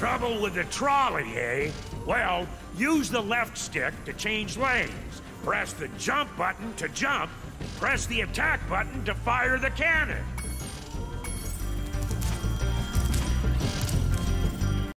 Trouble with the trolley, eh? Well, use the left stick to change lanes. Press the jump button to jump. Press the attack button to fire the cannon.